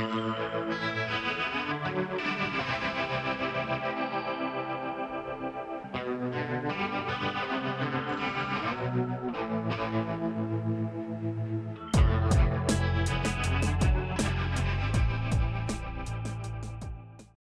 Música